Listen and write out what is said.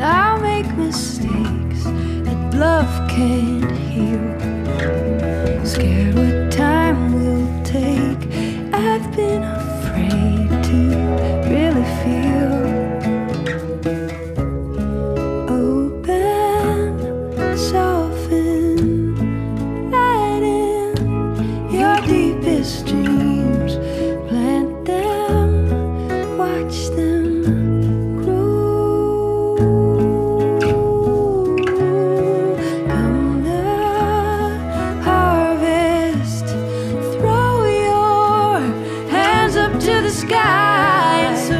I'll make mistakes that love can't heal. Scared what time will take. I've been afraid to really feel. the sky.